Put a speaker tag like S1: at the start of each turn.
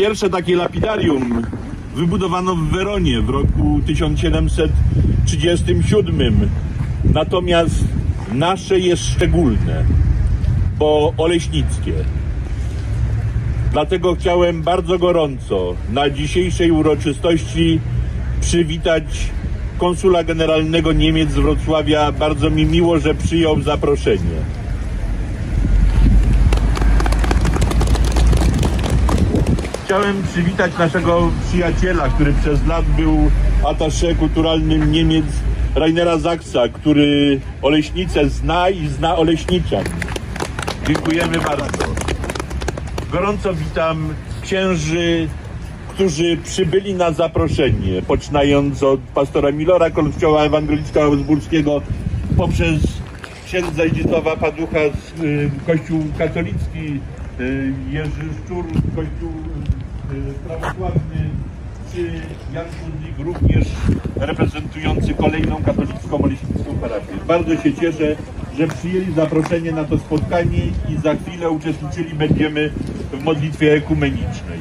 S1: Pierwsze takie lapidarium wybudowano w Weronie w roku 1737. Natomiast nasze jest szczególne, bo oleśnickie. Dlatego chciałem bardzo gorąco na dzisiejszej uroczystości przywitać konsula generalnego Niemiec z Wrocławia. Bardzo mi miło, że przyjął zaproszenie. Chciałem przywitać naszego przyjaciela, który przez lat był atasze kulturalnym Niemiec, Rainera Zaksa, który Oleśnicę zna i zna Oleśniczan. Dziękujemy bardzo. Gorąco witam księży, którzy przybyli na zaproszenie, poczynając od pastora Milora, kościoła ewangelickiego Augsburskiego, poprzez księdza Zdzisława Paducha, z, y, Kościół katolicki, y, Jerzy Szczur, Kościół prawosławny, czy Jan Kudlik, również reprezentujący kolejną katolicką oleśnicką parafię. Bardzo się cieszę, że przyjęli zaproszenie na to spotkanie i za chwilę uczestniczyli będziemy w modlitwie ekumenicznej.